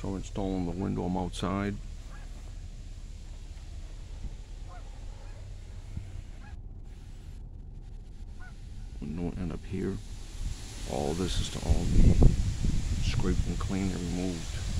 So installing the window I'm outside. Window end up here. All this is to all be scraped and cleaned and removed.